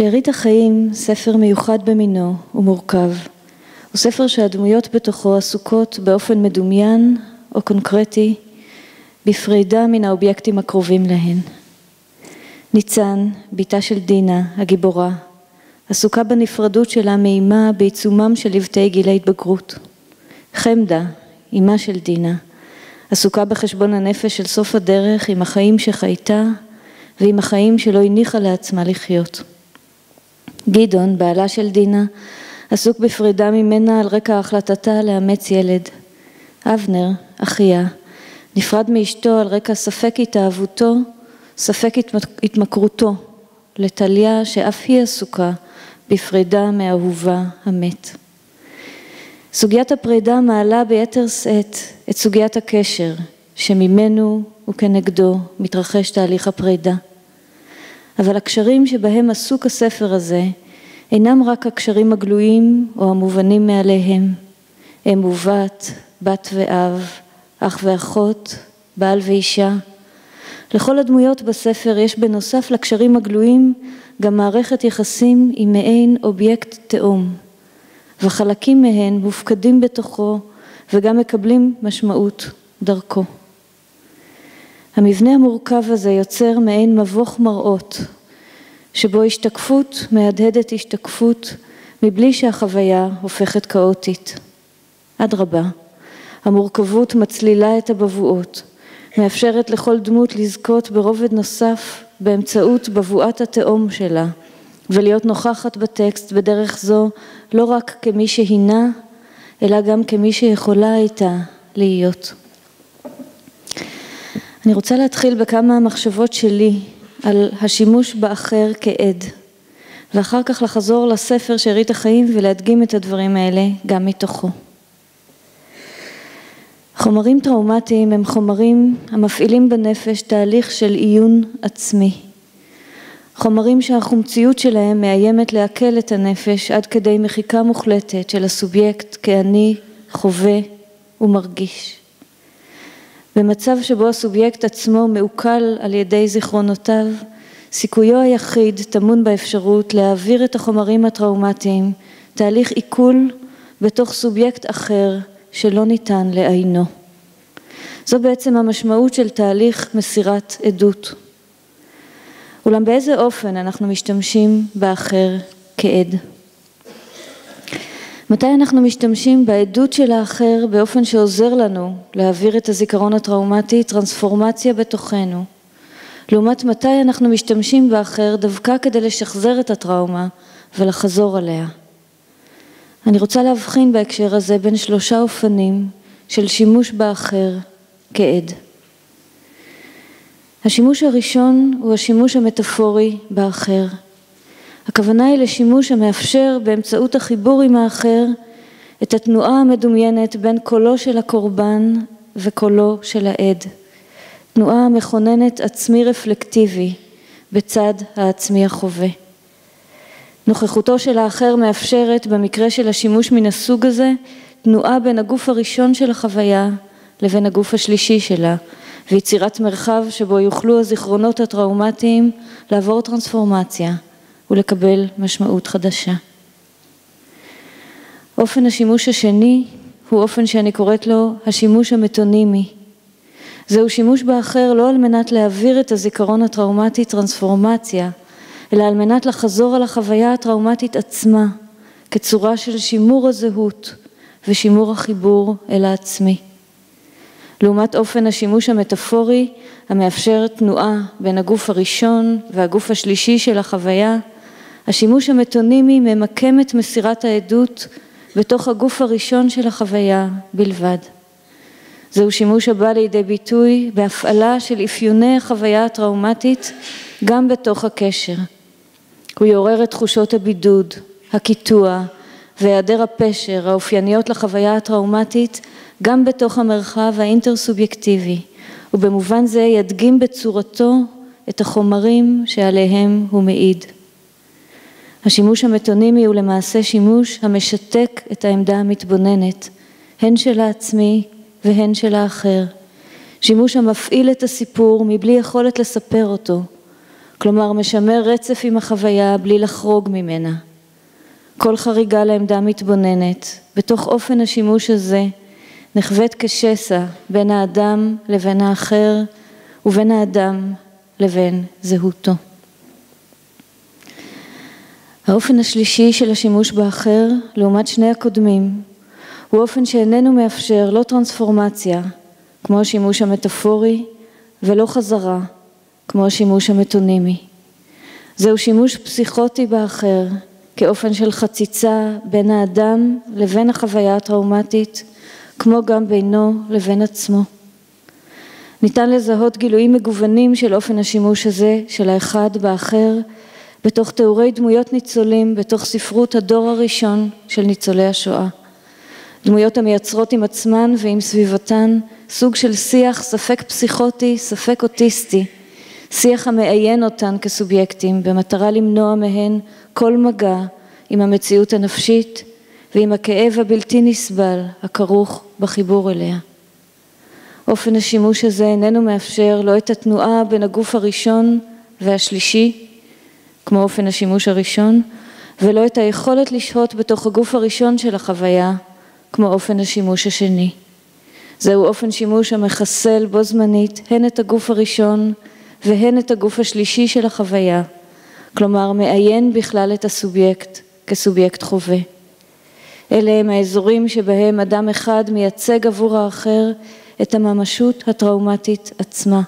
שארית החיים, ספר מיוחד במינו ומורכב, הוא ספר שהדמויות בתוכו עסוקות באופן מדומיין או קונקרטי בפרידה מן האובייקטים הקרובים להן. ניצן, בתה של דינה, הגיבורה, עסוקה בנפרדות שלה מאימה בעיצומם של לבטי גיל ההתבגרות. חמדה, אמה של דינה, עסוקה בחשבון הנפש של סוף הדרך עם החיים שחייתה ועם החיים שלא הניחה לעצמה לחיות. גדעון, בעלה של דינה, עסוק בפרידה ממנה על רקע החלטתה לאמץ ילד. אבנר, אחיה, נפרד מאשתו על רקע ספק התאהבותו, ספק התמכרותו, לטליה שאף היא עסוקה בפרידה מאהובה המת. סוגיית הפרידה מעלה ביתר שאת את סוגיית הקשר שממנו וכנגדו מתרחש תהליך הפרידה. אבל הקשרים שבהם עסוק הספר הזה אינם רק הקשרים הגלויים או המובנים מעליהם, אם ובת, בת ואב, אח ואחות, בעל ואישה. לכל הדמויות בספר יש בנוסף לקשרים הגלויים גם מערכת יחסים עם מעין אובייקט תאום, וחלקים מהן מופקדים בתוכו וגם מקבלים משמעות דרכו. המבנה המורכב הזה יוצר מעין מבוך מראות, שבו השתקפות מהדהדת השתקפות מבלי שהחוויה הופכת כאוטית. אדרבה, המורכבות מצלילה את הבבואות, מאפשרת לכל דמות לזכות ברובד נוסף באמצעות בבואת התאום שלה, ולהיות נוכחת בטקסט בדרך זו לא רק כמי שהינה, אלא גם כמי שיכולה הייתה להיות. אני רוצה להתחיל בכמה מחשבות שלי על השימוש באחר כעד, ואחר כך לחזור לספר שארית החיים ולהדגים את הדברים האלה גם מתוכו. חומרים טראומטיים הם חומרים המפעילים בנפש תהליך של עיון עצמי. חומרים שהחומציות שלהם מאיימת לעכל את הנפש עד כדי מחיקה מוחלטת של הסובייקט כאני חווה ומרגיש. במצב שבו הסובייקט עצמו מעוקל על ידי זיכרונותיו, סיכויו היחיד טמון באפשרות להעביר את החומרים הטראומטיים תהליך עיכול בתוך סובייקט אחר שלא ניתן לעיינו. זו בעצם המשמעות של תהליך מסירת עדות. אולם באיזה אופן אנחנו משתמשים באחר כעד? מתי אנחנו משתמשים בעדות של האחר באופן שעוזר לנו להעביר את הזיכרון הטראומטי, טרנספורמציה בתוכנו, לעומת מתי אנחנו משתמשים באחר דווקא כדי לשחזר את הטראומה ולחזור עליה. אני רוצה להבחין בהקשר הזה בין שלושה אופנים של שימוש באחר כעד. השימוש הראשון הוא השימוש המטאפורי באחר. הכוונה היא לשימוש המאפשר באמצעות החיבור עם האחר את התנועה המדומיינת בין קולו של הקורבן וקולו של העד. תנועה המכוננת עצמי רפלקטיבי בצד העצמי החווה. נוכחותו של האחר מאפשרת במקרה של השימוש מן הסוג הזה תנועה בין הגוף הראשון של החוויה לבין הגוף השלישי שלה ויצירת מרחב שבו יוכלו הזיכרונות הטראומטיים לעבור טרנספורמציה ולקבל משמעות חדשה. אופן השימוש השני הוא אופן שאני קוראת לו השימוש המטונימי. זהו שימוש באחר לא על מנת להעביר את הזיכרון הטראומטי טרנספורמציה, אלא על מנת לחזור על החוויה הטראומטית עצמה, כצורה של שימור הזהות ושימור החיבור אל העצמי. לעומת אופן השימוש המטאפורי המאפשר תנועה בין הגוף הראשון והגוף השלישי של החוויה, השימוש המטונימי ממקם את מסירת העדות בתוך הגוף הראשון של החוויה בלבד. זהו שימוש הבא לידי ביטוי בהפעלה של אפיוני החוויה הטראומטית גם בתוך הקשר. הוא יעורר את תחושות הבידוד, הקיטוע והיעדר הפשר האופייניות לחוויה הטראומטית גם בתוך המרחב האינטר-סובייקטיבי, ובמובן זה ידגים בצורתו את החומרים שעליהם הוא מעיד. השימוש המטונימי הוא למעשה שימוש המשתק את העמדה המתבוננת, הן של העצמי והן של האחר. שימוש המפעיל את הסיפור מבלי יכולת לספר אותו. כלומר משמר רצף עם החוויה בלי לחרוג ממנה. כל חריגה לעמדה מתבוננת, בתוך אופן השימוש הזה, נחווית כשסע בין האדם לבין האחר ובין האדם לבין זהותו. האופן השלישי של השימוש באחר, לעומת שני הקודמים, הוא אופן שאיננו מאפשר לא טרנספורמציה, כמו השימוש המטאפורי, ולא חזרה, כמו השימוש המטונימי. זהו שימוש פסיכוטי באחר, כאופן של חציצה בין האדם לבין החוויה הטראומטית, כמו גם בינו לבין עצמו. ניתן לזהות גילויים מגוונים של אופן השימוש הזה, של האחד באחר, בתוך תיאורי דמויות ניצולים, בתוך ספרות הדור הראשון של ניצולי השואה. דמויות המייצרות עם עצמן ועם סביבתן סוג של שיח ספק פסיכוטי, ספק אוטיסטי, שיח המאיין אותן כסובייקטים במטרה למנוע מהן כל מגע עם המציאות הנפשית ועם הכאב הבלתי נסבל הכרוך בחיבור אליה. אופן השימוש הזה איננו מאפשר לא את התנועה בין הגוף הראשון והשלישי, כמו אופן השימוש הראשון, ולא את היכולת לשהות בתוך הגוף הראשון של החוויה, כמו אופן השימוש השני. זהו אופן שימוש המחסל בו זמנית הן את הגוף הראשון והן את הגוף השלישי של החוויה, כלומר מעיין בכלל את הסובייקט כסובייקט חווה. אלה הם האזורים שבהם אדם אחד מייצג עבור האחר את הממשות הטראומטית עצמה,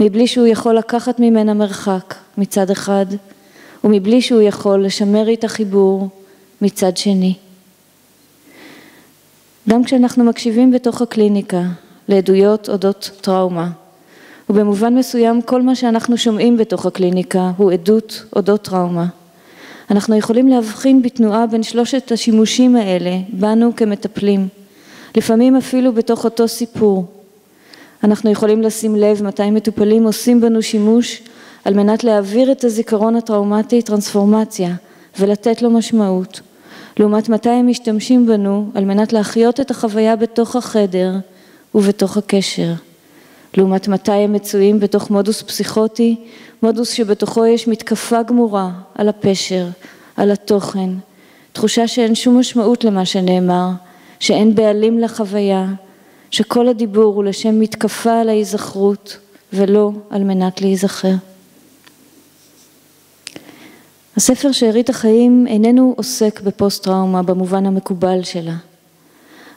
מבלי שהוא יכול לקחת ממנה מרחק מצד אחד, ומבלי שהוא יכול לשמר איתה חיבור מצד שני. גם כשאנחנו מקשיבים בתוך הקליניקה לעדויות אודות טראומה, ובמובן מסוים כל מה שאנחנו שומעים בתוך הקליניקה הוא עדות אודות טראומה. אנחנו יכולים להבחין בתנועה בין שלושת השימושים האלה בנו כמטפלים, לפעמים אפילו בתוך אותו סיפור. אנחנו יכולים לשים לב מתי מטופלים עושים בנו שימוש על מנת להעביר את הזיכרון הטראומטי טרנספורמציה ולתת לו משמעות, לעומת מתי הם משתמשים בנו על מנת להחיות את החוויה בתוך החדר ובתוך הקשר. לעומת מתי הם מצויים בתוך מודוס פסיכוטי, מודוס שבתוכו יש מתקפה גמורה על הפשר, על התוכן, תחושה שאין שום משמעות למה שנאמר, שאין בעלים לחוויה, שכל הדיבור הוא לשם מתקפה על ההיזכרות ולא על מנת להיזכר. הספר שארית החיים איננו עוסק בפוסט טראומה במובן המקובל שלה,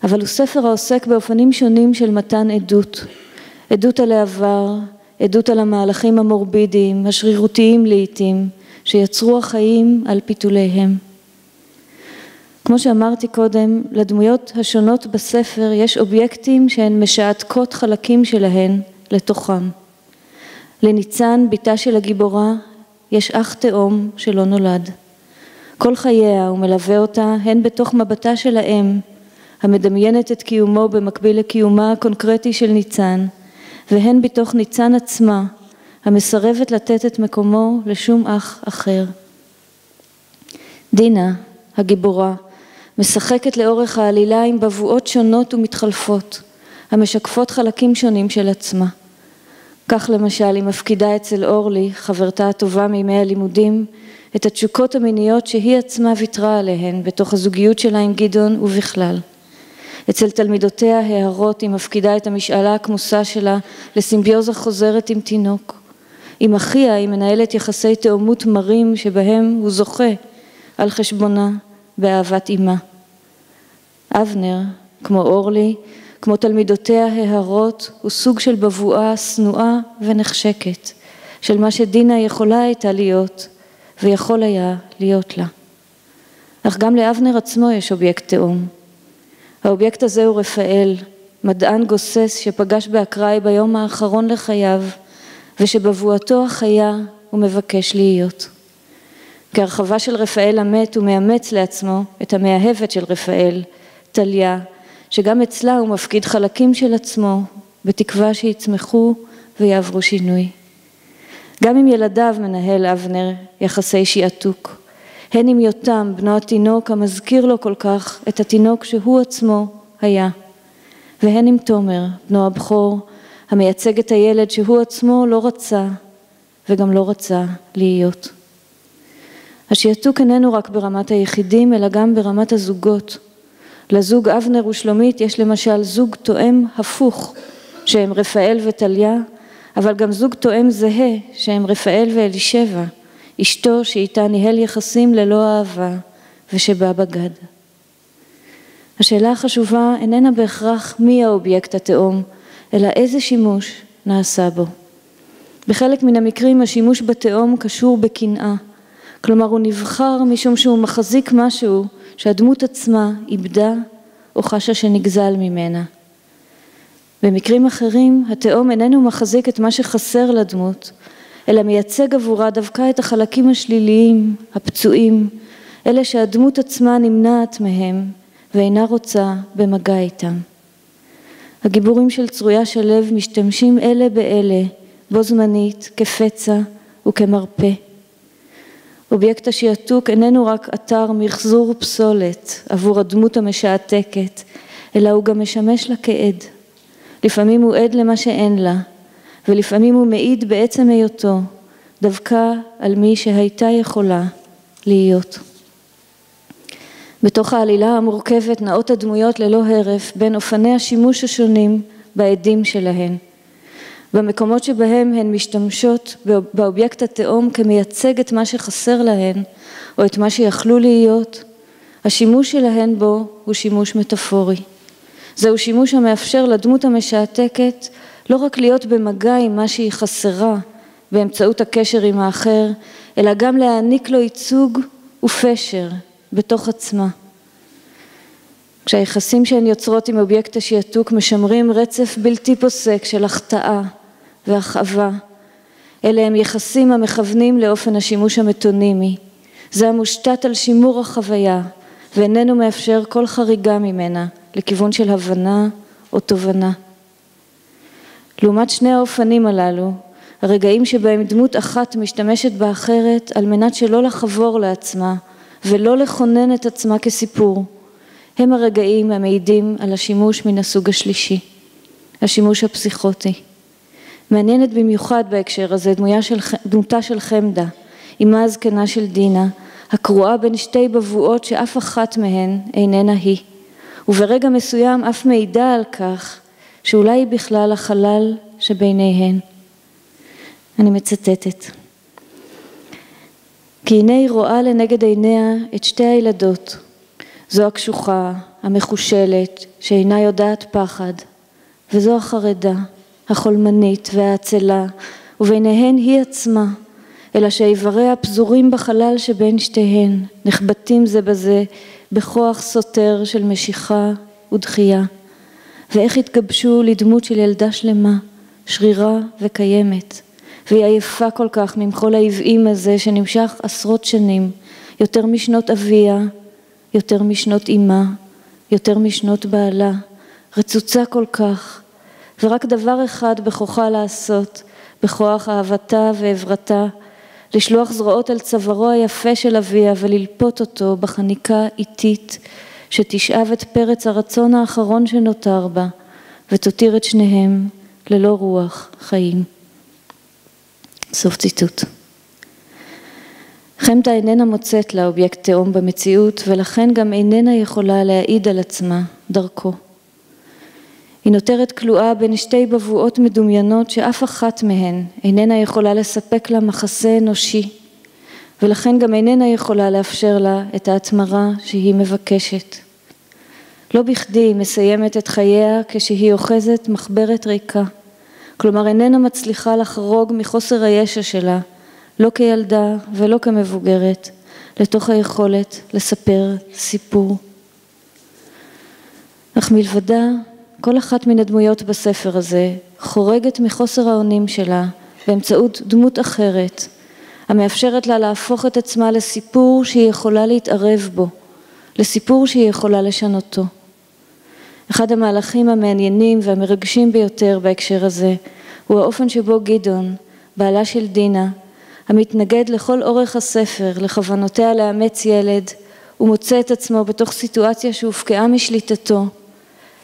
אבל הוא ספר העוסק באופנים שונים של מתן עדות, עדות על העבר, עדות על המהלכים המורבידיים, השרירותיים לעיתים, שיצרו החיים על פיתוליהם. כמו שאמרתי קודם, לדמויות השונות בספר יש אובייקטים שהן משעתקות חלקים שלהן לתוכם. לניצן, בתה של הגיבורה, יש אח תאום שלא נולד. כל חייה הוא מלווה אותה הן בתוך מבטה של האם, המדמיינת את קיומו במקביל לקיומה הקונקרטי של ניצן, והן בתוך ניצן עצמה, המסרבת לתת את מקומו לשום אח אחר. דינה, הגיבורה, משחקת לאורך העלילה עם בבואות שונות ומתחלפות, המשקפות חלקים שונים של עצמה. כך למשל היא מפקידה אצל אורלי, חברתה הטובה מימי הלימודים, את התשוקות המיניות שהיא עצמה ויתרה עליהן בתוך הזוגיות שלה עם גדעון ובכלל. אצל תלמידותיה הערות היא מפקידה את המשאלה הכמוסה שלה לסימביוזה חוזרת עם תינוק. עם אחיה היא מנהלת יחסי תאומות מרים שבהם הוא זוכה על חשבונה באהבת אימה. אבנר, כמו אורלי, כמו תלמידותיה ההרות, הוא סוג של בבואה שנואה ונחשקת, של מה שדינה יכולה הייתה להיות ויכול היה להיות לה. אך גם לאבנר עצמו יש אובייקט תאום. האובייקט הזה הוא רפאל, מדען גוסס שפגש באקראי ביום האחרון לחייו ושבבואתו החיה הוא מבקש להיות. כהרחבה של רפאל המת הוא מאמץ לעצמו את המאהבת של רפאל, טליה, שגם אצלה הוא מפקיד חלקים של עצמו בתקווה שיצמחו ויעברו שינוי. גם עם ילדיו מנהל אבנר יחסי שעתוק, הן עם יותם, בנו התינוק המזכיר לו כל כך את התינוק שהוא עצמו היה, והן עם תומר, בנו הבכור, המייצג את הילד שהוא עצמו לא רצה וגם לא רצה להיות. השיעתוק איננו רק ברמת היחידים, אלא גם ברמת הזוגות. לזוג אבנר ושלומית יש למשל זוג תואם הפוך, שהם רפאל וטליה, אבל גם זוג תואם זהה, שהם רפאל ואלישבע, אשתו שאיתה ניהל יחסים ללא אהבה ושבה בגד. השאלה החשובה איננה בהכרח מי האובייקט התאום, אלא איזה שימוש נעשה בו. בחלק מן המקרים השימוש בתאום קשור בקנאה, כלומר הוא נבחר משום שהוא מחזיק משהו שהדמות עצמה איבדה או חשה שנגזל ממנה. במקרים אחרים התאום איננו מחזיק את מה שחסר לדמות, אלא מייצג עבורה דווקא את החלקים השליליים, הפצועים, אלה שהדמות עצמה נמנעת מהם ואינה רוצה במגע איתם. הגיבורים של צרויה שלו משתמשים אלה באלה בו זמנית כפצע וכמרפא. אובייקט השיעתוק איננו רק אתר מחזור פסולת עבור הדמות המשעתקת, אלא הוא גם משמש לה כעד. לפעמים הוא עד למה שאין לה, ולפעמים הוא מעיד בעצם היותו דווקא על מי שהייתה יכולה להיות. בתוך העלילה המורכבת נעות הדמויות ללא הרף בין אופני השימוש השונים בעדים שלהן. במקומות שבהם הן משתמשות באובייקט התאום כמייצג את מה שחסר להן או את מה שיכלו להיות, השימוש שלהן בו הוא שימוש מטאפורי. זהו שימוש המאפשר לדמות המשעתקת לא רק להיות במגע עם מה שהיא חסרה באמצעות הקשר עם האחר, אלא גם להעניק לו ייצוג ופשר בתוך עצמה. כשהיחסים שהן יוצרות עם אובייקט השיעתוק משמרים רצף בלתי פוסק של החטאה והכאבה, אלה הם יחסים המכוונים לאופן השימוש המטונימי. זה המושתת על שימור החוויה ואיננו מאפשר כל חריגה ממנה לכיוון של הבנה או תובנה. לעומת שני האופנים הללו, הרגעים שבהם דמות אחת משתמשת באחרת על מנת שלא לחבור לעצמה ולא לכונן את עצמה כסיפור, הם הרגעים המעידים על השימוש מן הסוג השלישי, השימוש הפסיכוטי. מעניינת במיוחד בהקשר הזה דמותה של חמדה, אמה הזקנה של דינה, הקרועה בין שתי בבואות שאף אחת מהן איננה היא, וברגע מסוים אף מעידה על כך שאולי היא בכלל החלל שביניהן. אני מצטטת. כי הנה היא רואה לנגד עיניה את שתי הילדות, זו הקשוחה, המחושלת, שאינה יודעת פחד, וזו החרדה, החולמנית והעצלה, וביניהן היא עצמה, אלא שאיבריה פזורים בחלל שבין שתיהן, נחבטים זה בזה בכוח סותר של משיכה ודחייה. ואיך התגבשו לדמות של ילדה שלמה, שרירה וקיימת, והיא עייפה כל כך ממחול העוועים הזה שנמשך עשרות שנים, יותר משנות אביה, יותר משנות אימה, יותר משנות בעלה, רצוצה כל כך, ורק דבר אחד בכוחה לעשות, בכוח אהבתה ועברתה, לשלוח זרועות על צווארו היפה של אביה וללפות אותו בחניקה איטית שתשאב את פרץ הרצון האחרון שנותר בה ותותיר את שניהם ללא רוח חיים. סוף ציטוט. חמדה איננה מוצאת לה אובייקט תאום במציאות ולכן גם איננה יכולה להעיד על עצמה דרכו. היא נותרת כלואה בין שתי בבואות מדומיינות שאף אחת מהן איננה יכולה לספק לה מחסה אנושי ולכן גם איננה יכולה לאפשר לה את ההתמרה שהיא מבקשת. לא בכדי היא מסיימת את חייה כשהיא אוחזת מחברת ריקה, כלומר איננה מצליחה לחרוג מחוסר הישע שלה, לא כילדה ולא כמבוגרת, לתוך היכולת לספר סיפור. אך מלבדה כל אחת מן הדמויות בספר הזה חורגת מחוסר האונים שלה באמצעות דמות אחרת המאפשרת לה להפוך את עצמה לסיפור שהיא יכולה להתערב בו, לסיפור שהיא יכולה לשנותו. אחד המהלכים המעניינים והמרגשים ביותר בהקשר הזה הוא האופן שבו גדעון, בעלה של דינה, המתנגד לכל אורך הספר לכוונותיה לאמץ ילד, ומוצא את עצמו בתוך סיטואציה שהופקעה משליטתו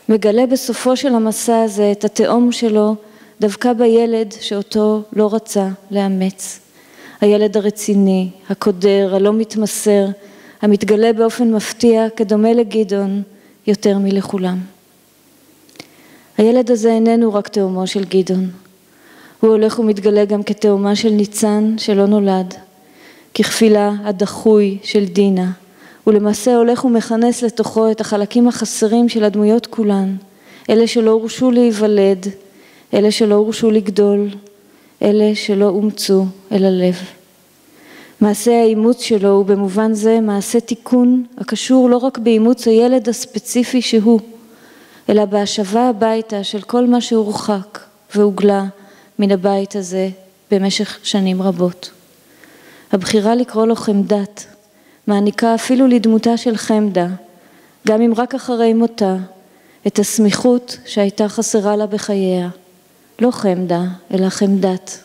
מגלה בסופו של המסע הזה את התהום שלו דווקא בילד שאותו לא רצה לאמץ. הילד הרציני, הקודר, הלא מתמסר, המתגלה באופן מפתיע כדומה לגדעון יותר מלכולם. הילד הזה איננו רק תאומו של גדעון, הוא הולך ומתגלה גם כתאומה של ניצן שלא נולד, ככפילה הדחוי של דינה, ולמעשה הולך ומכנס לתוכו את החלקים החסרים של הדמויות כולן, אלה שלא הורשו להיוולד, אלה שלא הורשו לגדול, אלה שלא אומצו אל הלב. מעשה האימוץ שלו הוא במובן זה מעשה תיקון הקשור לא רק באימוץ הילד הספציפי שהוא, אלא בהשבה הביתה של כל מה שהורחק והוגלה מן הבית הזה במשך שנים רבות. הבחירה לקרוא לו חמדת מעניקה אפילו לדמותה של חמדה, גם אם רק אחרי מותה, את הסמיכות שהייתה חסרה לה בחייה. לא חמדה, אלא חמדת.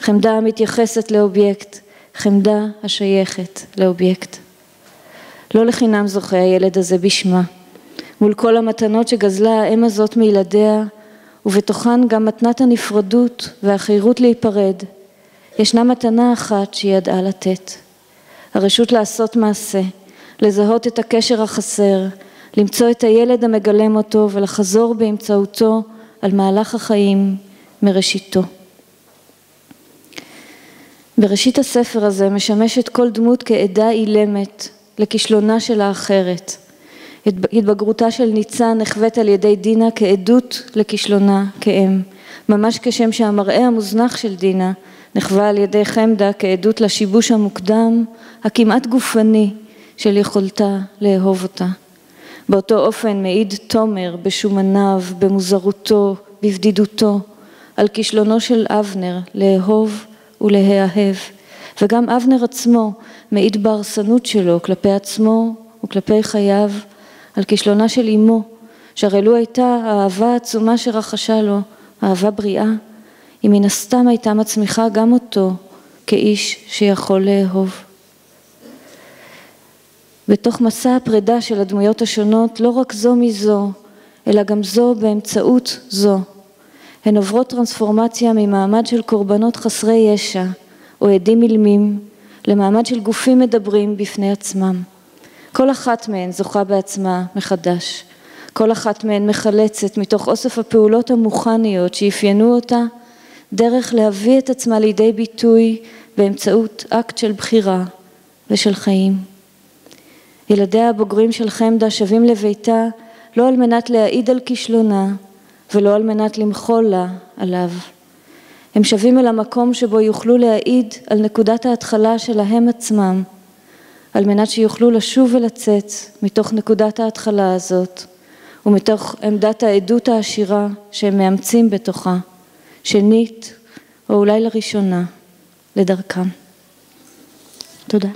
חמדה המתייחסת לאובייקט, חמדה השייכת לאובייקט. לא לחינם זוכה הילד הזה בשמה. מול כל המתנות שגזלה האם הזאת מילדיה, ובתוכן גם מתנת הנפרדות והחירות להיפרד, ישנה מתנה אחת שהיא ידעה לתת. הרשות לעשות מעשה, לזהות את הקשר החסר, למצוא את הילד המגלם אותו ולחזור באמצעותו על מהלך החיים מראשיתו. בראשית הספר הזה משמשת כל דמות כעדה אילמת לכישלונה של האחרת. התבגרותה של ניצן נחווית על ידי דינה כעדות לכישלונה כאם, ממש כשם שהמראה המוזנח של דינה נחווה על ידי חמדה כעדות לשיבוש המוקדם, הכמעט גופני, של יכולתה לאהוב אותה. באותו אופן מעיד תומר בשומניו, במוזרותו, בבדידותו, על כישלונו של אבנר לאהוב ולהאהב, וגם אבנר עצמו מעיד בהרסנות שלו כלפי עצמו וכלפי חייו, על כישלונה של אמו, שהרי לו הייתה האהבה העצומה שרחשה לו, אהבה בריאה, היא מן הסתם הייתה מצמיחה גם אותו כאיש שיכול לאהוב. בתוך מסע הפרידה של הדמויות השונות, לא רק זו מזו, אלא גם זו באמצעות זו. הן עוברות טרנספורמציה ממעמד של קורבנות חסרי ישע או עדים אילמים למעמד של גופים מדברים בפני עצמם. כל אחת מהן זוכה בעצמה מחדש. כל אחת מהן מחלצת מתוך אוסף הפעולות המוכניות שאפיינו אותה דרך להביא את עצמה לידי ביטוי באמצעות אקט של בחירה ושל חיים. ילדיה הבוגרים של חמדה שבים לביתה לא על מנת להעיד על כישלונה ולא על מנת למחול לה עליו. הם שבים אל המקום שבו יוכלו להעיד על נקודת ההתחלה שלהם עצמם, על מנת שיוכלו לשוב ולצאת מתוך נקודת ההתחלה הזאת ומתוך עמדת העדות העשירה שהם מאמצים בתוכה, שנית או אולי לראשונה לדרכם. תודה.